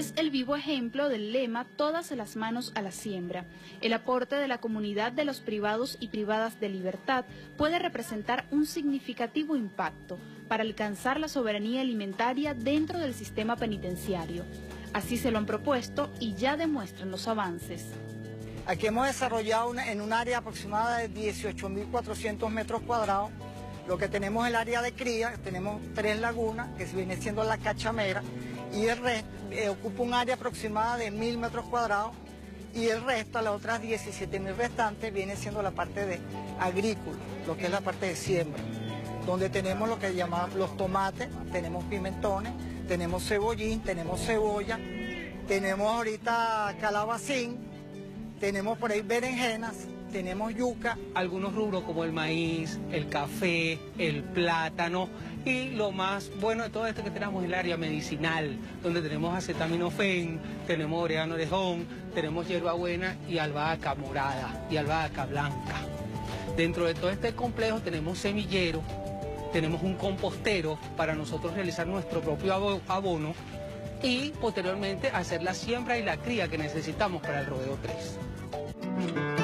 es el vivo ejemplo del lema Todas las manos a la siembra. El aporte de la comunidad de los privados y privadas de libertad puede representar un significativo impacto para alcanzar la soberanía alimentaria dentro del sistema penitenciario. Así se lo han propuesto y ya demuestran los avances. Aquí hemos desarrollado en un área aproximada de 18.400 metros cuadrados. Lo que tenemos el área de cría, tenemos tres lagunas, que viene siendo la cachamera, y el resto eh, ocupa un área aproximada de 1.000 metros cuadrados, y el resto, las otras 17.000 restantes, viene siendo la parte de agrícola, lo que es la parte de siembra, donde tenemos lo que llamamos los tomates, tenemos pimentones, tenemos cebollín, tenemos cebolla, tenemos ahorita calabacín, tenemos por ahí berenjenas, tenemos yuca. Algunos rubros como el maíz, el café, el plátano y lo más bueno de todo esto que tenemos el área medicinal, donde tenemos acetaminofén, tenemos orégano orejón, tenemos hierbabuena y albahaca morada y albahaca blanca. Dentro de todo este complejo tenemos semillero, tenemos un compostero para nosotros realizar nuestro propio abono y posteriormente hacer la siembra y la cría que necesitamos para el rodeo 3.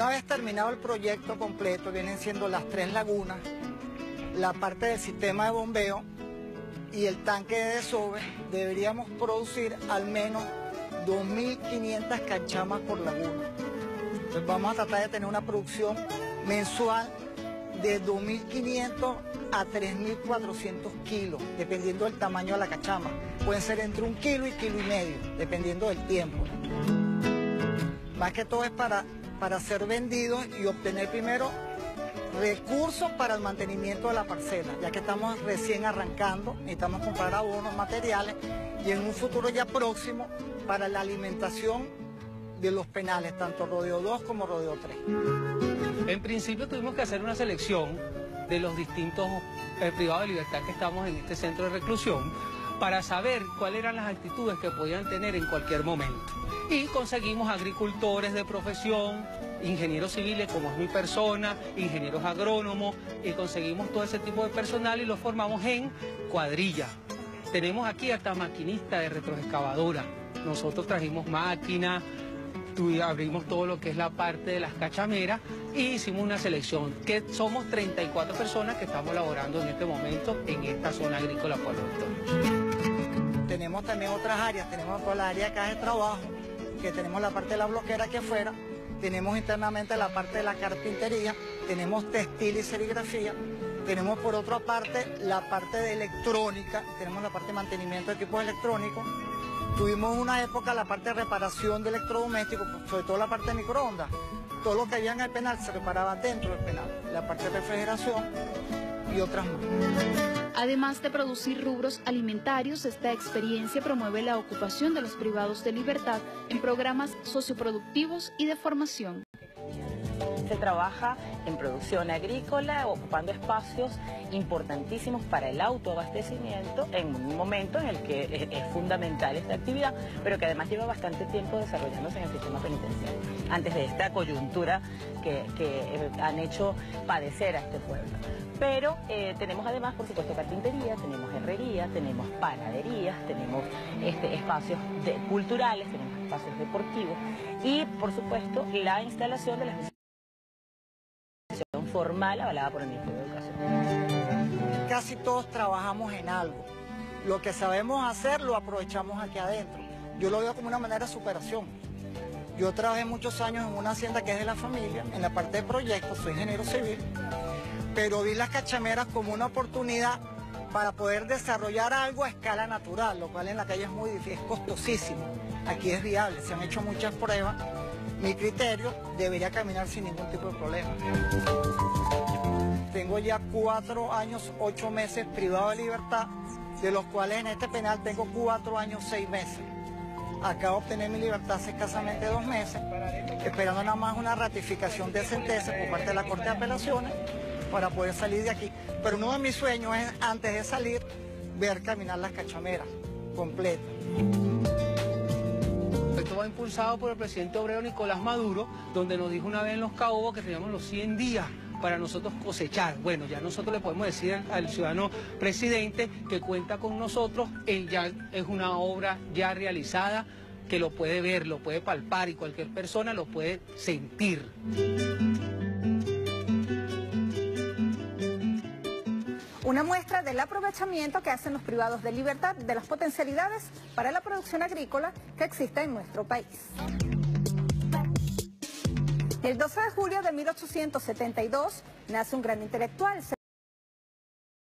Una vez terminado el proyecto completo, vienen siendo las tres lagunas, la parte del sistema de bombeo y el tanque de desove, deberíamos producir al menos 2.500 cachamas por laguna. Entonces vamos a tratar de tener una producción mensual de 2.500 a 3.400 kilos, dependiendo del tamaño de la cachama. Pueden ser entre un kilo y kilo y medio, dependiendo del tiempo. Más que todo es para, para ser vendido y obtener primero recursos para el mantenimiento de la parcela, ya que estamos recién arrancando, necesitamos comprar abonos, materiales y en un futuro ya próximo para la alimentación de los penales, tanto Rodeo 2 como Rodeo 3. En principio tuvimos que hacer una selección de los distintos eh, privados de libertad que estamos en este centro de reclusión para saber cuáles eran las actitudes que podían tener en cualquier momento. Y conseguimos agricultores de profesión, ingenieros civiles como es mi persona, ingenieros agrónomos, y conseguimos todo ese tipo de personal y lo formamos en cuadrilla. Tenemos aquí hasta maquinistas de retroexcavadora. Nosotros trajimos máquinas, abrimos todo lo que es la parte de las cachameras y hicimos una selección, que somos 34 personas que estamos laborando en este momento en esta zona agrícola por Tenemos también otras áreas, tenemos toda la área acá de trabajo, que tenemos la parte de la bloquera aquí afuera, tenemos internamente la parte de la carpintería, tenemos textil y serigrafía, tenemos por otra parte la parte de electrónica, tenemos la parte de mantenimiento de equipos electrónicos, Tuvimos una época la parte de reparación de electrodomésticos, sobre todo la parte de microondas. Todo lo que había en el penal se reparaba dentro del penal. La parte de refrigeración y otras más. Además de producir rubros alimentarios, esta experiencia promueve la ocupación de los privados de libertad en programas socioproductivos y de formación. Se trabaja en producción agrícola, ocupando espacios importantísimos para el autoabastecimiento en un momento en el que es, fundamental esta actividad, pero que además lleva bastante tiempo desarrollándose en el sistema penitenciario, antes de esta coyuntura que, eh, han hecho padecer a este pueblo. Pero eh, tenemos además, por supuesto, carpintería, tenemos herrería, tenemos panaderías, tenemos este, espacios culturales, tenemos espacios deportivos y, por supuesto, la instalación de las formal avalada por el Ministerio de Educación. Casi todos trabajamos en algo. Lo que sabemos hacer lo aprovechamos aquí adentro. Yo lo veo como una manera de superación. Yo trabajé muchos años en una hacienda que es de la familia, en la parte de proyectos, soy ingeniero civil, pero vi las cachameras como una oportunidad para poder desarrollar algo a escala natural, lo cual en la calle es muy difícil, es costosísimo. Aquí es viable, se han hecho muchas pruebas mi criterio debería caminar sin ningún tipo de problema. Tengo ya cuatro años, ocho meses privado de libertad, de los cuales en este penal tengo cuatro años, seis meses. Acabo de obtener mi libertad hace escasamente dos meses, esperando nada más una ratificación de sentencia por parte de la Corte de Apelaciones para poder salir de aquí. Pero uno de mis sueños es, antes de salir, ver caminar las cachameras completas impulsado por el presidente obrero Nicolás Maduro, donde nos dijo una vez en los Caobos que teníamos los 100 días para nosotros cosechar. Bueno, ya nosotros le podemos decir al, ciudadano presidente que cuenta con nosotros, él ya es una obra ya realizada que lo puede ver, lo puede palpar y cualquier persona lo puede sentir. Una muestra del aprovechamiento que hacen los privados de libertad de las potencialidades para la producción agrícola que existe en nuestro país. El 12 de julio de 1872 nace un gran intelectual.